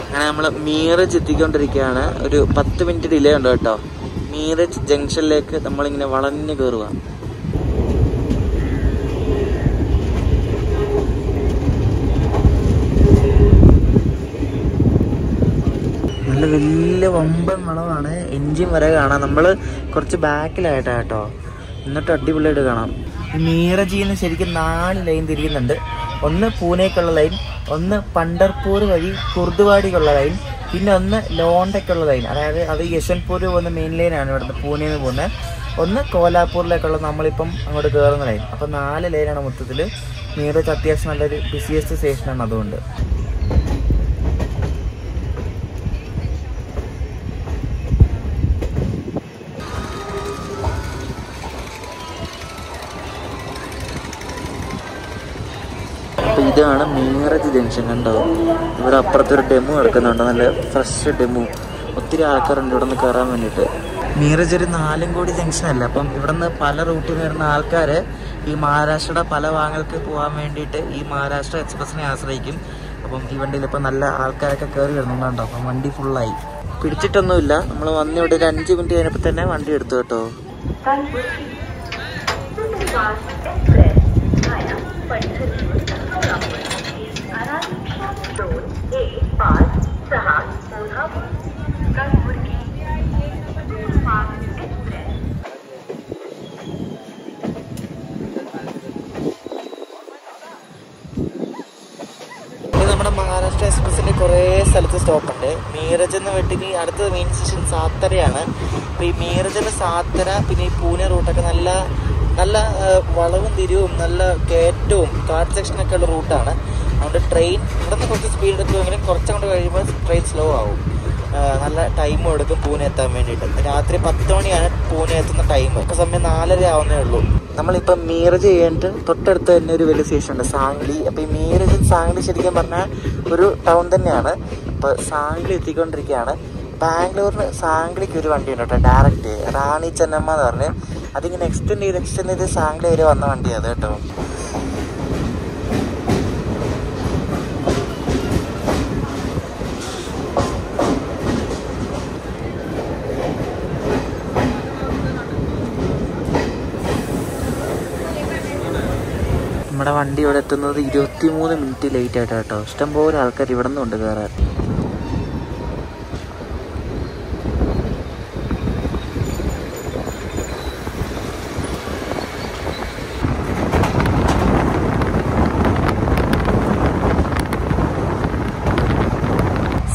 അങ്ങനെ നമ്മൾ മീറജ് എത്തിക്കൊണ്ടിരിക്കുകയാണ്. ഒരു പത്ത് മിനിറ്റ് ഡിലേ ഉണ്ട് കേട്ടോ. മീറജ് ജംഗ്ഷനിലേക്ക് നമ്മളിങ്ങനെ വളഞ്ഞു കയറുക നല്ല വലിയ വമ്പൻ വളവാണ്. എൻജിൻ വരെ കാണാം. നമ്മൾ കുറച്ച് ബാക്കിലായിട്ട് കേട്ടോ. എന്നിട്ട് അടിപൊളിയായിട്ട് കാണാം. ഈ മീറജിൽ നിന്ന് ശരിക്കും നാല് ലൈൻ തിരിയുന്നുണ്ട്. ഒന്ന് പൂനെക്കുള്ള ലൈൻ ഒന്ന് പണ്ടർപൂർ വഴി കുർദുവാടിക്കുള്ള ലൈൻ പിന്നെ ഒന്ന് ലോണ്ടയ്ക്കുള്ള ലൈൻ അതായത് അത് യശ്വന്ത്പൂർ പോകുന്ന മെയിൻ ലൈനാണ് ഇവിടുന്ന് പൂനെ നിന്ന് പോകുന്നത്. ഒന്ന് കോലാപ്പൂരിലേക്കുള്ള നമ്മളിപ്പം അങ്ങോട്ട് കയറുന്ന ലൈൻ അപ്പം നാല് ലൈനാണ് മൊത്തത്തിൽ മീറജ് അത്യാവശ്യം നല്ലൊരു ബിസിയസ്റ്റ് സ്റ്റേഷനാണ് അതുകൊണ്ട്. ജംഗ്ഷൻ ഉണ്ടാവും. ഇവിടെ അപ്പുറത്തൊരു ഡെമു കിടക്കുന്നുണ്ട്. നല്ല ഫ്രഷ് ഡെമു ഒത്തിരി ആൾക്കാരുണ്ട് ഇവിടെ നിന്ന് കയറാൻ വേണ്ടിയിട്ട്. മീറജ് ഒരു നാലും കോടി ജംഗ്ഷൻ അല്ല? അപ്പം ഇവിടെ നിന്ന് പല റൂട്ടിൽ നിന്ന് വരുന്ന ആൾക്കാർ ഈ മഹാരാഷ്ട്രയുടെ പല ഭാഗങ്ങൾക്ക് പോകാൻ വേണ്ടിയിട്ട് ഈ മഹാരാഷ്ട്ര എക്സ്പ്രസിനെ ആശ്രയിക്കും. അപ്പം ഈ വണ്ടിയിൽ ഇപ്പം നല്ല ആൾക്കാരൊക്കെ കയറി വരുന്നുണ്ടോ അപ്പം വണ്ടി ഫുള്ളായി പിടിച്ചിട്ടൊന്നുമില്ല. നമ്മൾ വന്ന് ഇവിടെ ഒരു അഞ്ച് മിനിറ്റ് കഴിഞ്ഞപ്പോൾ തന്നെ വണ്ടി എടുത്തു കേട്ടോ.
दोन एक पाच सहा कोल्हापूर कलबुर्गी एक्सप्रेस
ഇനി നമ്മുടെ മഹാരാഷ്ട്ര എക്സ്പ്രസിന്റെ കുറേ സ്ഥലത്ത് സ്റ്റോപ്പ് ഉണ്ട് മീറജ് എന്ന് വെട്ടിന് അടുത്ത മെയിൻ സ്റ്റേഷൻ സാത്തരയാണ് അപ്പൊ ഈ മീറജിന് സാത്തര പിന്നെ ഈ പൂനെ റൂട്ടൊക്കെ നല്ല നല്ല ആ, വളവും തിരിവും നല്ല കയറ്റവും കാട്ട് സെക്ഷനൊക്കെ ഉള്ള റൂട്ടാണ് അതുകൊണ്ട് ട്രെയിൻ ഇവിടുന്ന് കുറച്ച് സ്പീഡ് എടുക്കുമെങ്കിലും കുറച്ചങ്ങോട്ട് കഴിയുമ്പോൾ ട്രെയിൻ സ്ലോ ആവും. നല്ല ടൈമും എടുക്കും പൂനെ എത്താൻ വേണ്ടിയിട്ട്. രാത്രി പത്ത് മണിയാണ് പൂനെ എത്തുന്ന ടൈം ഇപ്പം സമയം നാലര ആവുന്നേ ഉള്ളൂ. നമ്മളിപ്പം മീറജ് കഴിഞ്ഞിട്ട് തൊട്ടടുത്ത് തന്നെ ഒരു വലിയ സ്റ്റേഷൻ ഉണ്ട് സാംഗ്ലി. അപ്പം ഈ മീറജ് സാംഗ്ലി ശരിക്കും പറഞ്ഞാൽ ഒരു ടൗൺ തന്നെയാണ്. അപ്പോൾ സാംഗ്ലി എത്തിക്കൊണ്ടിരിക്കുകയാണ്. ബാംഗ്ലൂരിന് സാംഗ്ലിക്ക് ഒരു വണ്ടി ഉണ്ട് കേട്ടോ ഡയറക്റ്റ് റാണി ചെന്നമ്മ എന്ന് പറഞ്ഞ്. അതിങ്ങനെ എക്സ്റ്റെൻഡ് ചെയ്ത് എക്സ്റ്റെൻഡ് ചെയ്ത് സാംഗ്ലി വരെ വന്ന വണ്ടിയാണ് കേട്ടോ. നമ്മുടെ വണ്ടി ഇവിടെ എത്തുന്നത് ഇരുപത്തി മൂന്ന് മിനിറ്റ് ലേറ്റ് ആയിട്ടാ കേട്ടോ. ഇഷ്ടംപോലെ ആൾക്കാർ ഇവിടെ നിന്നുണ്ട് കയറാൻ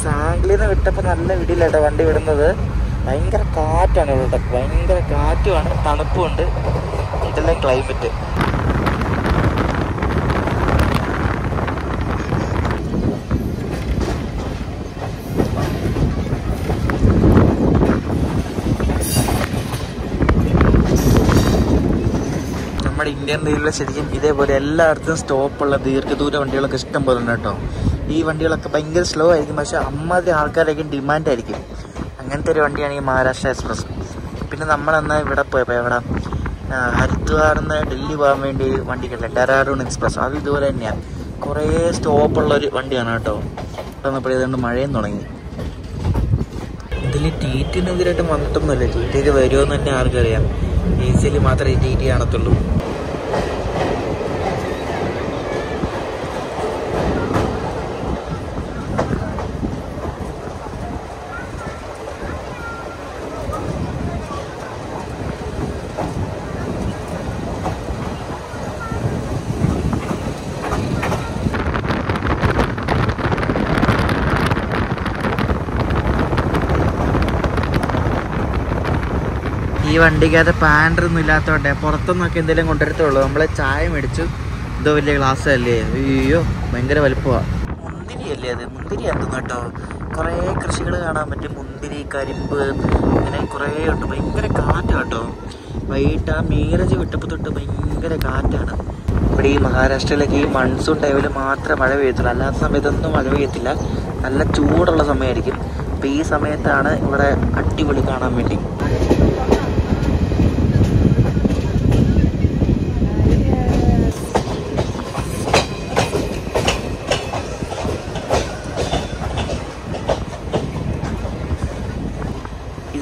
സാംഗ്ലിന്ന് വിട്ടപ്പോൾ നല്ല വിടിയിലാട്ടോ വണ്ടി വിടുന്നത്. ഭയങ്കര കാറ്റാണ് ഇവിടെ. ഭയങ്കര കാറ്റുമാണ് തണുപ്പുണ്ട് ഇതെല്ലാം ക്ലൈമറ്റ് നമ്മുടെ ഇന്ത്യൻ റെയിൽവേ ശരിക്കും ഇതേപോലെ എല്ലായിടത്തും സ്റ്റോപ്പുള്ള ദീർഘദൂര വണ്ടികളൊക്കെ ഇഷ്ടം പോലെ ഉണ്ട് കേട്ടോ. ഈ വണ്ടികളൊക്കെ ഭയങ്കര സ്ലോ ആയിരിക്കും പക്ഷെ അമ്മാതിരി ആൾക്കാരൊക്കെ ഡിമാൻഡ് ആയിരിക്കും. അങ്ങനത്തെ ഒരു വണ്ടിയാണ് ഈ മഹാരാഷ്ട്ര എക്സ്പ്രസ് പിന്നെ നമ്മളന്ന് ഇവിടെ പോയപ്പോൾ എവിടെ? ഹരിദ്വാറിന്ന് ഡൽഹി പോകാൻ വേണ്ടി വണ്ടി കിട്ടില്ല ഡെറാഡൂൺ എക്സ്പ്രസ് അത് ഇതുപോലെ തന്നെയാണ് കുറേ സ്റ്റോപ്പുള്ള ഒരു വണ്ടിയാണ് കേട്ടോ. വന്നപ്പോൾ ഇതുകൊണ്ട് മഴയും തുടങ്ങി. ഇതിൽ ടി ടിനെതിരായിട്ട് വന്നിട്ടൊന്നുമില്ല. ടി ടിക്ക് വരുമോന്ന് തന്നെ ആർക്കറിയാം. എ സിയിൽ മാത്രമേ ടി ടി കാണത്തുള്ളൂ. വണ്ടിക്കകത്ത് പാൻഡറൊന്നും ഇല്ലാത്തതുകൊണ്ടേ പുറത്തുനിന്നൊക്കെ എന്തെങ്കിലും കൊണ്ടുവരത്തുള്ളൂ. നമ്മളെ ചായ മേടിച്ചു. എന്തോ വലിയ ഗ്ലാസ് അല്ലേ? അയ്യോ ഭയങ്കര വലുപ്പമാണ് മുന്തിരി അല്ലേ അത്? മുന്തിരി ആണെന്ന് കേട്ടോ. കുറേ കൃഷികൾ കാണാൻ പറ്റും. മുന്തിരി കരിമ്പ് അങ്ങനെ കുറേ ഉണ്ട്. ഭയങ്കര കാറ്റ് കേട്ടോ. വൈകിട്ട് ആ മീറജ് വിട്ടപ്പോൾ തൊട്ട് ഭയങ്കര കാറ്റാണ്. ഇവിടെ ഈ മഹാരാഷ്ട്രയിലൊക്കെ ഈ മൺസൂൺ ടൈമിൽ മാത്രമേ മഴ പെയ്യത്തുള്ളൂ. അല്ലാത്ത സമയത്തൊന്നും മഴ പെയ്യത്തില്ല. നല്ല ചൂടുള്ള സമയമായിരിക്കും. അപ്പോൾ ഈ സമയത്താണ് ഇവിടെ അടിപൊളി കാണാൻ വേണ്ടി.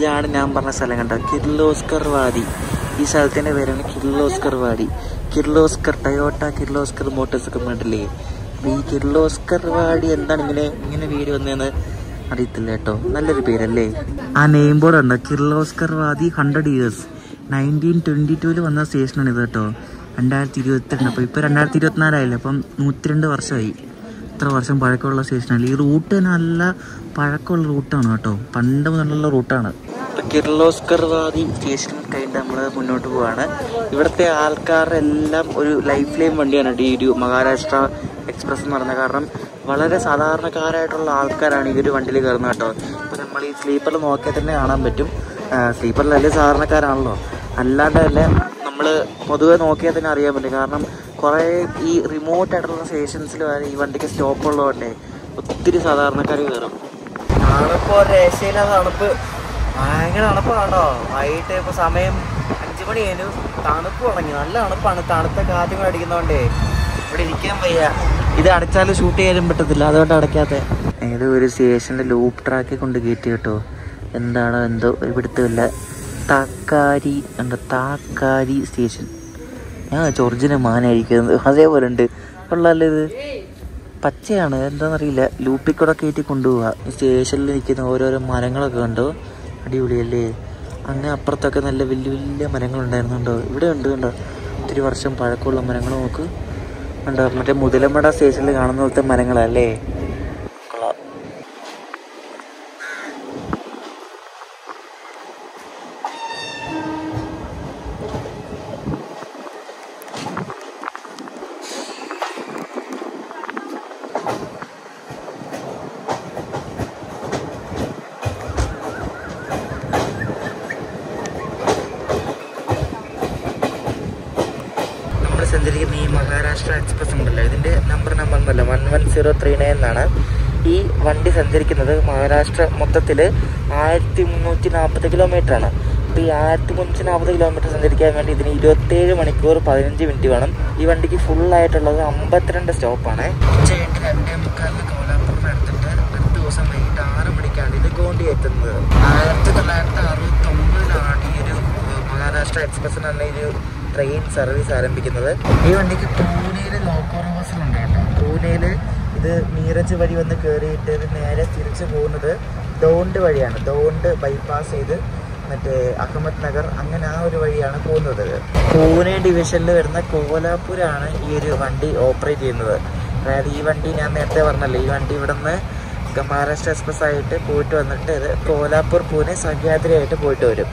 ഇതാണ് ഞാൻ പറഞ്ഞ സ്ഥലം കണ്ട? കിർലോസ്കർ വാദി ഈ സ്ഥലത്തിന്റെ പേരാണ് കിർലോസ്കർ വാദി കിർലോസ്കർ ടയോട്ട കിർലോസ്കർ മോട്ടോഴ്സ് ഒക്കെ കണ്ടില്ലേ ഈ കിർലോസ്കർ വാടി എന്താണ് ഇങ്ങനെ ഇങ്ങനെ വീട് വന്നതെന്ന് അറിയത്തില്ല കേട്ടോ. നല്ലൊരു പേരല്ലേ? ആ നെയിം ബോർഡ് ഉണ്ടോ Kirloskar Wadi hundred years nineteen twenty ടൂവിൽ വന്ന സ്റ്റേഷനാണ് ഇത് കേട്ടോ. രണ്ടായിരത്തി ഇരുപത്തിരണ്ട് അപ്പോൾ ഇപ്പോൾ രണ്ടായിരത്തി ഇരുപത്തിനാലായില്ലേ അപ്പം നൂറ്റിരണ്ട് വർഷമായി. ഇത്ര വർഷം പഴക്കമുള്ള സ്റ്റേഷനല്ല ഈ റൂട്ട് തന്നെ നല്ല പഴക്കമുള്ള റൂട്ടാണ് കേട്ടോ. പണ്ട് മുതലുള്ള റൂട്ടാണ് കിർലോസ്കർ വാദി സ്റ്റേഷൻ കഴിഞ്ഞിട്ട് നമ്മൾ മുന്നോട്ട് പോവാണ്. ഇവിടുത്തെ ആൾക്കാരെല്ലാം ഒരു ലൈഫ് ലൈൻ വണ്ടിയാണ്. ഈ ഒരു മഹാരാഷ്ട്ര എക്സ്പ്രസ് എന്ന് പറഞ്ഞ കാരണം വളരെ സാധാരണക്കാരായിട്ടുള്ള ആൾക്കാരാണ് ഈ ഒരു വണ്ടിയിൽ കയറുന്നത് കേട്ടോ. ഇപ്പം നമ്മൾ ഈ സ്ലീപ്പറിൽ നോക്കിയാൽ തന്നെ കാണാൻ പറ്റും. സ്ലീപ്പറിലല്ലേ സാധാരണക്കാരാണല്ലോ. അല്ലാണ്ട് തന്നെ നമ്മൾ പൊതുവെ നോക്കിയാൽ തന്നെ അറിയാൻ പറ്റും. കാരണം കുറേ ഈ റിമോട്ട് ആയിട്ടുള്ള സ്റ്റേഷൻസിൽ വരെ ഈ വണ്ടിക്ക് സ്റ്റോപ്പ് ഉള്ളതുകൊണ്ടേ ഒത്തിരി സാധാരണക്കാർ കയറും. തണുപ്പ് രേശയിലെ തണുപ്പ് ഭയങ്കര തണുപ്പാണോ? വൈകിട്ട് ഇപ്പൊ സമയം അഞ്ചു മണി ആയിരുന്നു തണുപ്പ് തുടങ്ങി. നല്ല തണുപ്പാണ്. തണുത്ത കാറ്റും കൂടെ അടിക്കുന്നോണ്ടേ. ഇവിടെ ഇരിക്കാൻ വയ്യ. ഇത് അടച്ചാലും ഷൂട്ട് ചെയ്യാനും പറ്റത്തില്ല. അതുകൊണ്ട് അടയ്ക്കാത്ത. ഏതോ ഒരു സ്റ്റേഷന്റെ ലൂപ്പ് ട്രാക്കിൽ കൊണ്ട് കയറ്റി കേട്ടോ. എന്താണോ എന്തോ ഇവിടുത്തെ താക്കാരി എന്താ താക്കാരി സ്റ്റേഷൻ. ഞാൻ ചൊറിജിന് മാനായിരിക്കുന്നത്. അതേപോലെ ഉണ്ട്. കൊള്ളാല്ലേ ഇത്. പച്ചയാണ്. എന്താണെന്നറിയില്ല ലൂപ്പിൽ കൂടെ കയറ്റി കൊണ്ടുപോവുക സ്റ്റേഷനിൽ നിൽക്കുന്ന ഓരോരോ മരങ്ങളൊക്കെ കണ്ടോ? അടിപൊളിയല്ലേ? അങ്ങ് അപ്പുറത്തൊക്കെ നല്ല വലിയ വലിയ മരങ്ങളുണ്ടായിരുന്നുണ്ടോ? ഇവിടെ ഉണ്ട് കണ്ടോ? ഒത്തിരി വർഷം പഴക്കമുള്ള മരങ്ങൾ നോക്ക് ഉണ്ടോ മറ്റേ മുതലമട സ്റ്റേഷനിൽ കാണുന്ന പോലത്തെ മരങ്ങളല്ലേ? Thank നമ്മൾ സഞ്ചരിക്കുന്ന ഈ മഹാരാഷ്ട്ര എക്സ്പ്രസ് ഉണ്ടല്ലോ. ഇതിന്റെ നമ്പർ നമ്പർ ഒന്നല്ല one one zero three nine എന്നാണ്. ഈ വണ്ടി സഞ്ചരിക്കുന്നത് മഹാരാഷ്ട്ര മൊത്തത്തിൽ ആയിരത്തി മുന്നൂറ്റി നാൽപ്പത് കിലോമീറ്റർ ആണ്. അപ്പോൾ ഈ ആയിരത്തി മുന്നൂറ്റി നാൽപ്പത് കിലോമീറ്റർ സഞ്ചരിക്കാൻ വേണ്ടി ഇതിന് ഇരുപത്തേഴ് മണിക്കൂർ പതിനഞ്ച് മിനിറ്റ് വേണം. ഈ വണ്ടിക്ക് ഫുൾ ആയിട്ടുള്ളത് അമ്പത്തിരണ്ട് സ്റ്റോപ്പാണ് ഉച്ചയായിട്ട് രണ്ടേ മുക്കാലിന് കോലാപ്പുറം എടുത്തിട്ട് അടുത്ത ദിവസം വൈകിട്ട് ആറ് മണിക്കാണ് ഇത് ഗോണ്ടി എത്തുന്നത്. ആയിരത്തി തൊള്ളായിരത്തി അറുപത്തി ഒമ്പതിലാണ് ഈ ഒരു മഹാരാഷ്ട്ര എക്സ്പ്രസ് എന്ന ഈ ഒരു ട്രെയിൻ സർവീസ് ആരംഭിക്കുന്നത്. ഈ വണ്ടിക്ക് പൂനെയിൽ ലോക്കോ റിവേഴ്സലുണ്ട് കേട്ടോ. പൂനെയിൽ ഇത് മീറജ് വഴി വന്ന് കയറിയിട്ട് ഇത് നേരെ തിരിച്ചു പോകുന്നത് ദോണ്ട് വഴിയാണ്. ദോണ്ട് ബൈപ്പാസ് ചെയ്ത് മറ്റേ അഹമ്മദ് നഗർ അങ്ങനെ ആ ഒരു വഴിയാണ് പോകുന്നത്. പൂനെ ഡിവിഷനിൽ വരുന്ന കോലാപൂരാണ് ഈ ഒരു വണ്ടി ഓപ്പറേറ്റ് ചെയ്യുന്നത്. അതായത് ഈ വണ്ടി ഞാൻ നേരത്തെ പറഞ്ഞല്ലോ ഈ വണ്ടി ഇവിടെ നിന്ന് മഹാരാഷ്ട്ര എക്സ്പ്രസ് ആയിട്ട് പോയിട്ട് വന്നിട്ട് ഇത് കോലാപ്പൂർ പൂനെ സഹ്യാദ്രി ആയിട്ട് പോയിട്ട് വരും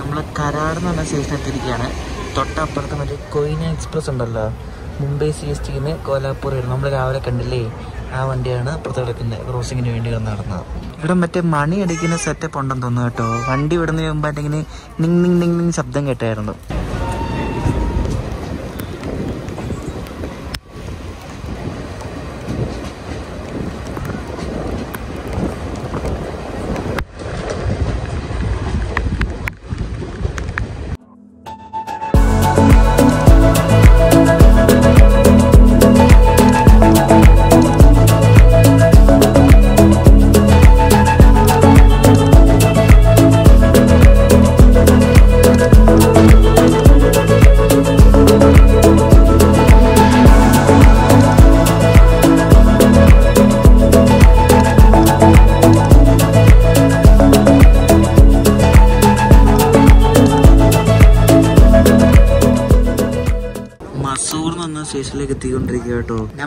നമ്മൾ കരാട് എന്ന് പറഞ്ഞ സ്റ്റേഷൻ എത്തിയിരിക്കുകയാണ് തൊട്ടപ്പുറത്ത് മറ്റേ കൊയിന എക്സ്പ്രസ് ഉണ്ടല്ലോ. മുംബൈ സി എസ് ടിന്ന് കോലാപ്പൂർ വരും നമ്മൾ രാവിലെ കണ്ടില്ലേ? ആ വണ്ടിയാണ് അപ്പുറത്ത് കിടക്കുന്നത് ക്രോസിങ്ങിന് വേണ്ടി നടന്നത്. ഇവിടെ മറ്റേ മണി അടിക്കുന്ന സെറ്റപ്പ് ഉണ്ടെന്ന് തോന്നുന്നു കേട്ടോ. വണ്ടി വിടുന്നതിന് മുമ്പായിട്ട് നിങ് നിങ് നിങ് നിങ് ശബ്ദം കേട്ടായിരുന്നു.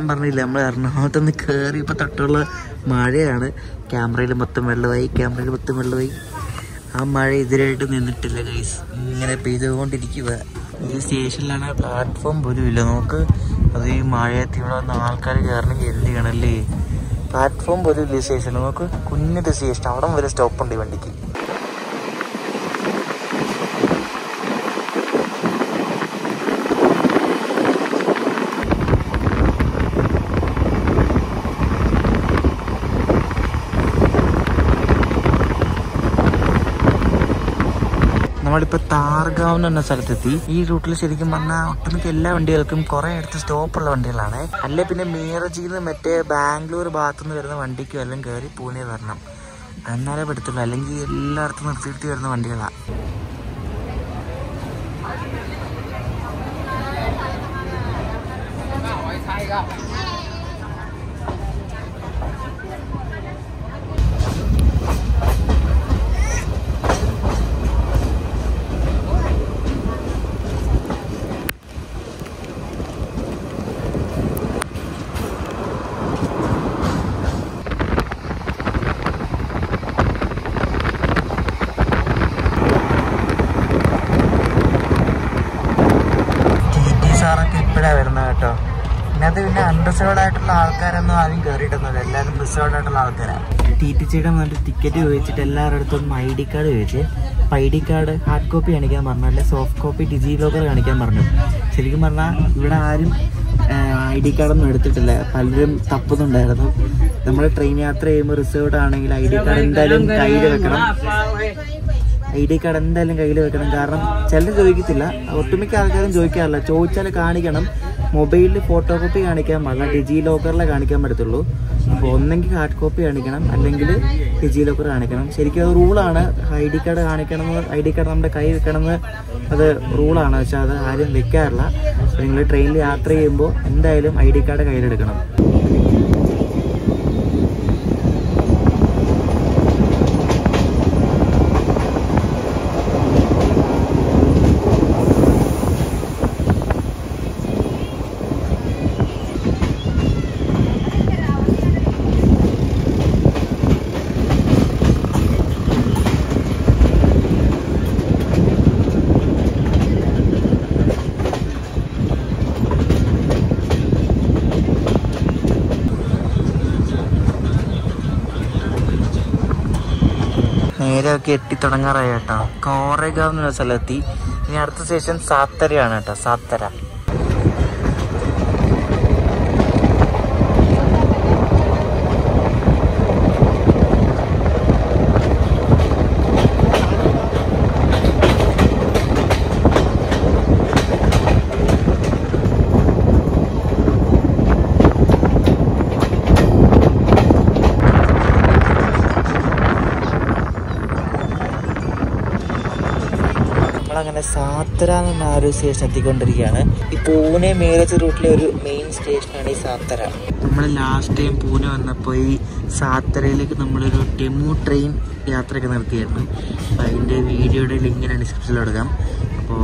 പറഞ്ഞില്ല നമ്മൾ എറണാകുളത്ത് നിന്ന് കയറി ഇപ്പൊ തൊട്ടുള്ള മഴയാണ്. ക്യാമറയിൽ മൊത്തം വെള്ളമായി ക്യാമറയിൽ മൊത്തം വെള്ളമായി. ആ മഴ എതിരായിട്ട് നിന്നിട്ടില്ല ഗൈസ് ഇങ്ങനെ പെയ്തുകൊണ്ടിരിക്കുക ഈ സ്റ്റേഷനിലാണ് പ്ലാറ്റ്ഫോം പോലും ഇല്ല നമുക്ക് അത് ഈ മഴയത്ത് ഇവിടെ വന്ന ആൾക്കാർ കയറണമെങ്കിൽ എന്ത് ചെയ്യണമല്ലേ പ്ലാറ്റ്ഫോം പോലും ഇല്ല സ്റ്റേഷനിൽ നമുക്ക് കുഞ്ഞിട്ട് സ്റ്റേഷൻ. അവിടെ വരെ സ്റ്റോപ്പുണ്ട് ഈ വണ്ടിക്ക്. നമ്മളിപ്പോൾ താർഗാവ് എന്ന് പറഞ്ഞ സ്ഥലത്തെത്തി. ഈ റൂട്ടിൽ ശരിക്കും പറഞ്ഞാൽ ഒട്ടുമിക്ക എല്ലാ വണ്ടികൾക്കും കുറെ അടുത്ത് സ്റ്റോപ്പുള്ള വണ്ടികളാണ്. അല്ലെ പിന്നെ മീറജിൽ നിന്ന് മറ്റേ ബാംഗ്ലൂർ ഭാഗത്തു നിന്ന് വരുന്ന വണ്ടിക്കും എല്ലാം കയറി പൂനെ വരണം. എന്നാലേ പെടുത്തുള്ളൂ അല്ലെങ്കിൽ എല്ലായിടത്തും നിർത്തിയിട്ട് വരുന്ന വണ്ടികളാണ് ടി ഇതിനകത്ത് ആയിട്ടുള്ള ആൾക്കാരൊന്നും ആരും കയറിയിട്ടൊന്നുമില്ല എല്ലാവരും റിസേർവ്ഡ് ആയിട്ടുള്ള ആൾക്കാരാണ്. ടി ടി സിയുടെ വന്നിട്ട് ടിക്കറ്റ് ചോദിച്ചിട്ട് എല്ലാവരുടെ അടുത്തും ഐ ഡി കാർഡ് ചോദിച്ച് അപ്പം I D card hard copy കാണിക്കാൻ പറഞ്ഞു. അല്ലെ സോഫ്റ്റ് കോപ്പി ഡിജി ലോക്കർ കാണിക്കാൻ പറഞ്ഞു. ശരിക്കും പറഞ്ഞാൽ ഇവിടെ ആരും ഐ ഡി കാർഡൊന്നും എടുത്തിട്ടില്ല. പലരും തപ്പുന്നുണ്ടായിരുന്നു. നമ്മൾ ട്രെയിൻ യാത്ര ചെയ്യുമ്പോൾ റിസേർവ്ഡ് ആണെങ്കിൽ ഐ ഡി കാർഡ് എന്തായാലും കയ്യിൽ വെക്കണം. ഐ ഡി കാർഡ് എന്തായാലും കയ്യിൽ വെക്കണം. കാരണം ചിലർ ചോദിക്കത്തില്ല. ഒട്ടുമിക്ക ആൾക്കാരും ചോദിക്കാറില്ല. ചോദിച്ചാൽ കാണിക്കണം. മൊബൈലിൽ ഫോട്ടോ കോപ്പി കാണിക്കാൻ പാടില്ല ഡിജി ലോക്കറിലെ കാണിക്കാൻ പറ്റത്തുള്ളൂ. അപ്പോൾ ഒന്നെങ്കിൽ ഹാർഡ് കോപ്പി കാണിക്കണം. അല്ലെങ്കിൽ ഡിജി ലോക്കർ കാണിക്കണം. ശരിക്കും അത് റൂളാണ് ഐ ഡി കാർഡ് കാണിക്കണമെന്ന് ഐ ഡി കാർഡ് നമ്മുടെ കൈ വെക്കണമെന്ന് അത് റൂളാണ് പക്ഷേ അത് ആരും വെക്കാറില്ല. നിങ്ങൾ ട്രെയിനിൽ യാത്ര ചെയ്യുമ്പോൾ എന്തായാലും ഐ ഡി കാർഡ് കയ്യിലെടുക്കണം. എത്തി തുടങ്ങാറായി കേട്ടോ. കോറേഗാവ് എന്നുള്ള സ്ഥലത്തെത്തി ഇനി അടുത്ത സ്റ്റേഷൻ സാത്തരയാണ് കേട്ടോ. സാത്തര. നമ്മളങ്ങനെ സാത്ര എന്ന ഒരു സ്റ്റേഷൻ എത്തിക്കൊണ്ടിരിക്കുകയാണ്. ഈ പൂനെ മേലത്തെ റൂട്ടിലെ ഒരു മെയിൻ സ്റ്റേഷനാണ് ഈ സാത്തര നമ്മൾ ലാസ്റ്റ് ടൈം പൂനെ വന്നപ്പോൾ ഈ സാത്തരയിലേക്ക് നമ്മളൊരു ഡെമു ട്രെയിൻ യാത്രയൊക്കെ നടത്തിയായിരുന്നു. അപ്പോൾ അതിന്റെ വീഡിയോയുടെ ലിങ്ക് ഞാൻ ഡിസ്ക്രിപ്ഷനിൽ കൊടുക്കാം. അപ്പോൾ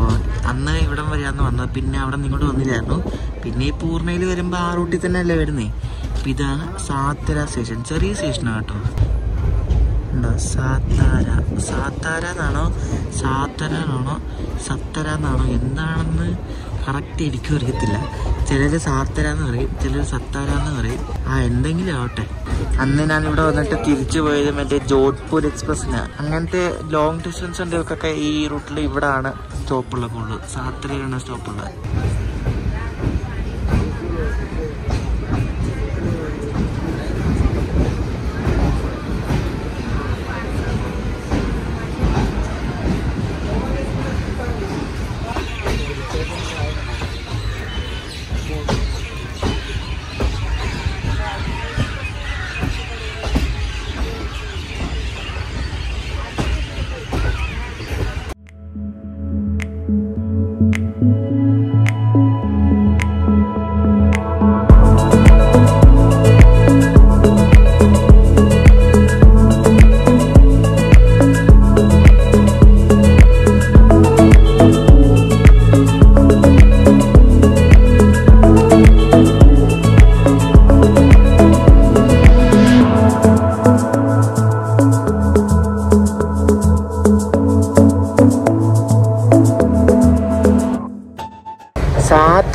അന്ന് ഇവിടം വരെയാണ് വന്നത് പിന്നെ അവിടെ നിന്ന് ഇങ്ങോട്ട് വന്നില്ലായിരുന്നു. പിന്നെ ഈ പൂർണയിൽ വരുമ്പോൾ ആ റൂട്ടിൽ തന്നെ അല്ലേ വരുന്നേ? അപ്പം ഇതാണ് സാത്തര സ്റ്റേഷൻ ചെറിയ സ്റ്റേഷനാണ് കേട്ടോ. ഉണ്ടോ സാത്താര? സാത്താര എന്നാണോ? സാത്തര എന്നാണോ? സത്തര എന്നാണോ എന്താണെന്ന് കറക്റ്റ് എനിക്കും അറിയത്തില്ല. ചിലർ സാത്തര എന്ന് പറയും ചിലർ സത്താര എന്ന് പറയും. ആ എന്തെങ്കിലും ആവട്ടെ. അന്ന് ഞാൻ ഇവിടെ വന്നിട്ട് തിരിച്ചു പോയത് മറ്റേ ജോധ്പൂർ എക്സ്പ്രസ്സിന്. അങ്ങനത്തെ ലോങ് ഡിസ്റ്റൻസ് ഉണ്ടെങ്കിലൊക്കെ ഈ റൂട്ടിൽ ഇവിടാണ് സ്റ്റോപ്പുള്ള കൂടുതൽ. സാത്തരയിലാണ് സ്റ്റോപ്പുള്ളത്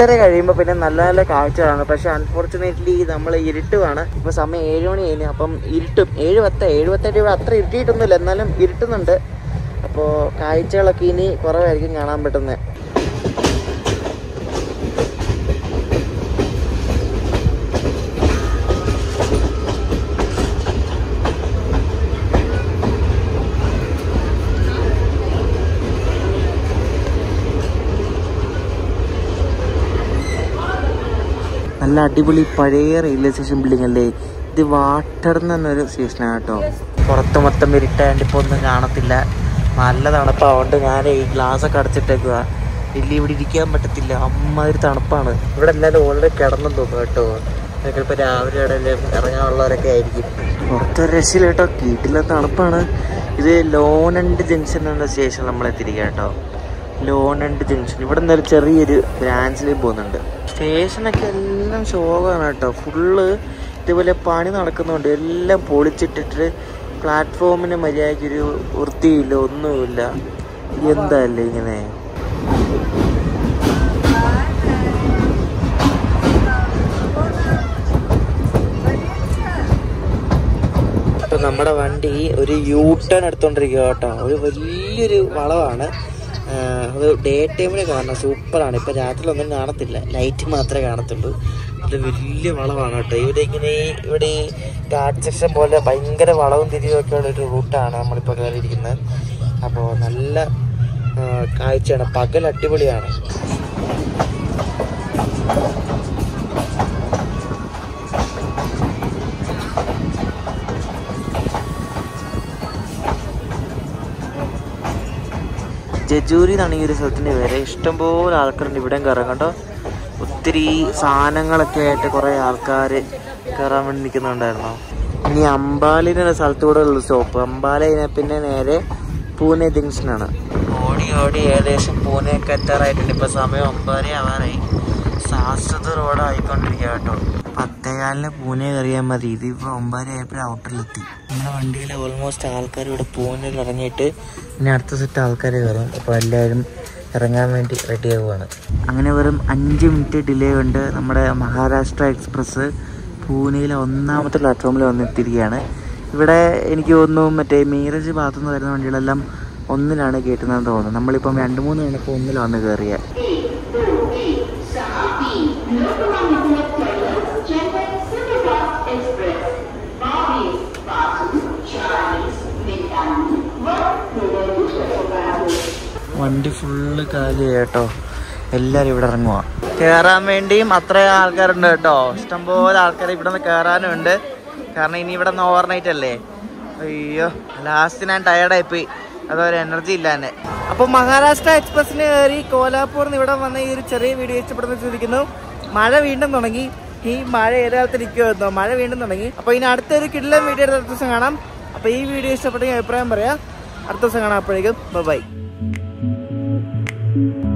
സാത്തര കഴിയുമ്പോൾ പിന്നെ നല്ല നല്ല കാഴ്ചകളാണ്. പക്ഷേ അൺഫോർച്ചുനേറ്റ്ലി നമ്മൾ ഇരുട്ടുവാണ്. ഇപ്പോൾ സമയം ഏഴ് മണി കഴിഞ്ഞു അപ്പം ഇരുട്ടും. ഏഴ് പത്ത് ഏഴ് പത്തായിട്ട് ഇവിടെ അത്ര ഇരുട്ടിയിട്ടൊന്നുമില്ല. എന്നാലും ഇരുട്ടുന്നുണ്ട്. അപ്പോൾ കാഴ്ചകളൊക്കെ ഇനി കുറവായിരിക്കും കാണാൻ പറ്റുന്നത്. നല്ല അടിപൊളി പഴയ റെയിൽവേ സ്റ്റേഷൻ ബിൽഡിംഗ് അല്ലേ? ഇത് വാട്ടർ എന്നൊരു സ്റ്റേഷനാണ് കേട്ടോ. പുറത്ത് മൊത്തം ഇരുട്ടായതുകൊണ്ട് ഇപ്പോൾ ഒന്നും കാണത്തില്ല. നല്ല തണുപ്പാവുകൊണ്ട് ഞാൻ ഈ ഗ്ലാസ് ഒക്കെ അടച്ചിട്ടേക്കുക വലിയ ഇവിടെ ഇരിക്കാൻ പറ്റത്തില്ല. അമ്മാതിരി തണുപ്പാണ്. ഇവിടെ എല്ലാവരും ഓൾറെഡി കിടന്നു തോന്നുന്നു കേട്ടോ. ചിലപ്പോൾ രാവിലെ ഇടയിലും ഇറങ്ങാനുള്ളവരൊക്കെ ആയിരിക്കും. പുറത്തൊരു രക്ഷയില്ല കേട്ടോ. കീട്ടില്ല തണുപ്പാണ്. ഇത് ആൻഡ് ജംഗ്ഷൻ എന്ന സ്റ്റേഷൻ നമ്മൾ എത്തിയിരിക്കുക കേട്ടോ. ലോണണ്ട് ജംഗ്ഷൻ. ഇവിടെ നിന്നൊരു ചെറിയൊരു ബ്രാഞ്ചിലേക്ക് പോകുന്നുണ്ട്. സ്റ്റേഷനൊക്കെ എല്ലാം ശോകമാണ് കേട്ടോ. ഫുള്ള് ഇതുപോലെ പണി നടക്കുന്നുണ്ട്. എല്ലാം പൊളിച്ചിട്ടിട്ട് പ്ലാറ്റ്ഫോമിന് മര്യാദയ്ക്കൊരു വൃത്തിയില്ല ഒന്നുമില്ല. എന്താല്ലേ ഇങ്ങനെ? നമ്മുടെ വണ്ടി ഒരു യൂ ടേൺ എടുത്തോണ്ടിരിക്കുക കേട്ടോ. ഒരു വലിയൊരു വളവാണ്. അത് ഡേ ടൈമിന് കാണണം സൂപ്പറാണ്. ഇപ്പം രാത്രി ഒന്നും കാണത്തില്ല. ലൈറ്റ് മാത്രമേ കാണത്തുള്ളൂ. ഇത് വലിയ വളവാണ് കേട്ടോ. ഇവിടെ ഇങ്ങനെ ഇവിടെ ഈ ഗാർഡ് സെക്ഷൻ പോലെ ഭയങ്കര വളവും തിരിവും ഒക്കെ ഉള്ള ഒരു റൂട്ടാണ് നമ്മളിപ്പോൾ കയറിയിരിക്കുന്നത്. അപ്പോൾ നല്ല കാഴ്ചയാണ്. പകൽ അടിപൊളിയാണ്. ജജൂരി എന്നാണ് ഈ ഒരു സ്ഥലത്തിന്റെ പേര്. ഇഷ്ടംപോലെ ആൾക്കാരുണ്ട്. ഇവിടെയും കയറാൻ കണ്ടോ? ഒത്തിരി സാധനങ്ങളൊക്കെ ആയിട്ട് കുറേ ആൾക്കാർ കയറാൻ വേണ്ടി നിൽക്കുന്നുണ്ടായിരുന്നു. ഇനി അംബാലിന്റെ സ്ഥലത്തൂടെ ഉള്ള സ്റ്റോപ്പ്. കഴിഞ്ഞാൽ പിന്നെ നേരെ പൂനെ ജംഗ്ഷനാണ് ഓടി ഓടി ഏകദേശം പൂനെയൊക്കെ എത്താറായിട്ടുണ്ട്. ഇപ്പോൾ സമയം ഒമ്പതര ആവാറായി ശാശ്വത റോഡായിക്കൊണ്ടിരിക്കുക കേട്ടോ. പത്തേകാലിന് പൂനെ കയറിയാൽ മതി. ഇത് ഇപ്പൊ ഒമ്പത് ആയപ്പോഴും ഔട്ടറിലെത്തി നമ്മുടെ വണ്ടിയിൽ ഓൾമോസ്റ്റ് ആൾക്കാർ ഇവിടെ പൂനെയിൽ ഇറങ്ങിയിട്ട് ഇനി അടുത്ത സെറ്റ് ആൾക്കാർ കയറും. അപ്പോൾ എല്ലാവരും ഇറങ്ങാൻ വേണ്ടി റെഡി ആവുകയാണ് അങ്ങനെ വെറും അഞ്ച് മിനിറ്റ് ഡിലേ ഉണ്ട് നമ്മുടെ മഹാരാഷ്ട്ര എക്സ്പ്രസ് പൂനെയിലെ ഒന്നാമത്തെ പ്ലാറ്റ്ഫോമിൽ വന്നെത്തിയിരിക്കുകയാണ്. ഇവിടെ എനിക്ക് തോന്നുന്നു മറ്റേ മീറജ് ഭാഗത്തുനിന്ന് വരുന്ന വണ്ടികളെല്ലാം ഒന്നിലാണ് കയറ്റുന്നതെന്ന് തോന്നുന്നു. നമ്മളിപ്പം രണ്ട് മൂന്ന് മണിക്കൂർ ഒന്നിലാണ് കയറിയ. വണ്ടി ഫുള്ള് കാലി കേട്ടോ. എല്ലാരും ഇവിടെ ഇറങ്ങുക കേറാൻ വേണ്ടിയും അത്രയും ആൾക്കാരുണ്ട് കേട്ടോ. ഇഷ്ടംപോലെ ആൾക്കാർ ഇവിടെ നിന്ന് കയറാനും ഉണ്ട്. കാരണം ഇനി ഇവിടെ നിന്ന് ഓവർനൈറ്റ് അല്ലേ? അയ്യോ ലാസ്റ്റ് ഞാൻ ടയർഡായി പോയി അതൊരു എനർജി ഇല്ല തന്നെ അപ്പൊ മഹാരാഷ്ട്ര എക്സ്പ്രസിന് കയറി കോലാപ്പൂർന്ന് ഇവിടെ വന്ന ഈ ഒരു ചെറിയ വീഡിയോ ഇഷ്ടപ്പെടുന്ന ചോദിക്കുന്നു. മഴ വീണ്ടും തുടങ്ങി. ഈ മഴ ഏതാലത്ത് നിൽക്കുമായിരുന്നു മഴ വീണ്ടും തുടങ്ങി. അപ്പൊ ഇനി അടുത്തൊരു കിടിലം വീഡിയോ അടുത്ത ദിവസം കാണാം. അപ്പൊ ഈ വീഡിയോ ഇഷ്ടപ്പെട്ടെങ്കിൽ അഭിപ്രായം പറയാം. അടുത്ത ദിവസം കാണാം അപ്പോഴേക്കും. Bye Thank you.